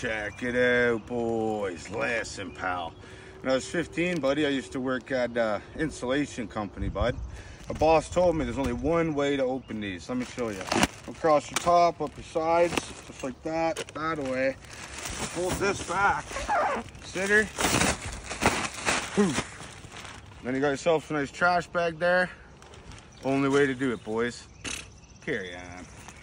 Check it out, boys. Listen, pal. When I was 15, buddy, I used to work at an insulation company, bud. A boss told me there's only one way to open these. Let me show you. Across your top, up your sides, just like that, that way. Hold this back. Sitter. Then you got yourself a nice trash bag there. Only way to do it, boys. Carry on.